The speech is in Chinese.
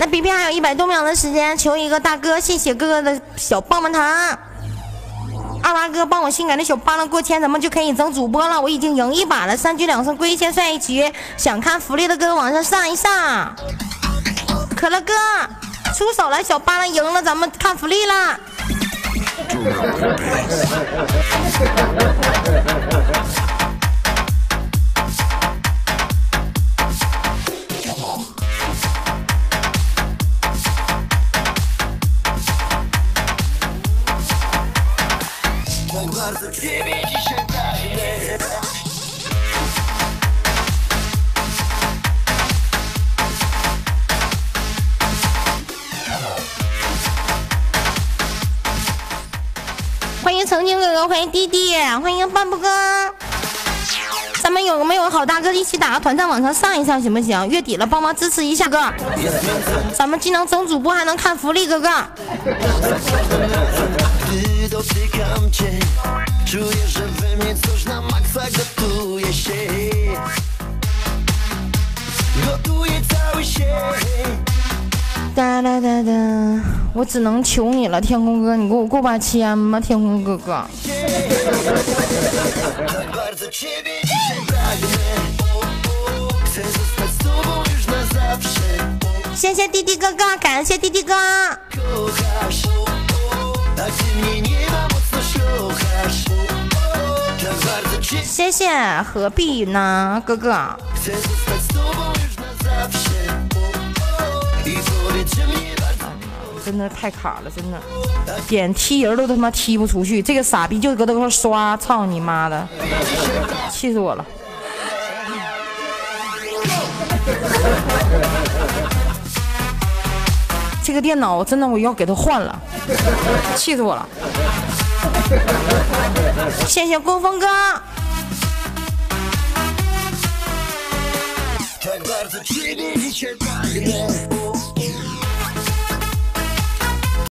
那比拼还有一百多秒的时间，求一个大哥，谢谢哥哥的小棒棒糖。二娃哥帮我性感的小巴掌过千，咱们就可以整主播了。我已经赢一把了，三局两胜归一千算一局。想看福利的哥哥往上上一上。可乐哥出手了，小巴掌赢了，咱们看福利 了。欢迎曾经哥哥，欢迎弟弟，欢迎半步哥。咱们有没有好大哥一起打个团战往上上一上行不行？月底了，帮忙支持一下哥。咱们既能整主播，还能看福利，哥哥。哒哒哒哒，我只能求你了，天空哥，你给我过把签吧，天空哥哥。谢谢弟弟哥哥，感谢弟弟哥。谢谢，何必呢，哥哥。真的太卡了，真的，点踢人都他妈踢不出去，这个傻逼就搁这块刷，操你妈的，气死我了！这个电脑真的我要给他换了，气死我了！谢谢郭峰哥。concentrated, it's your body. Yeah.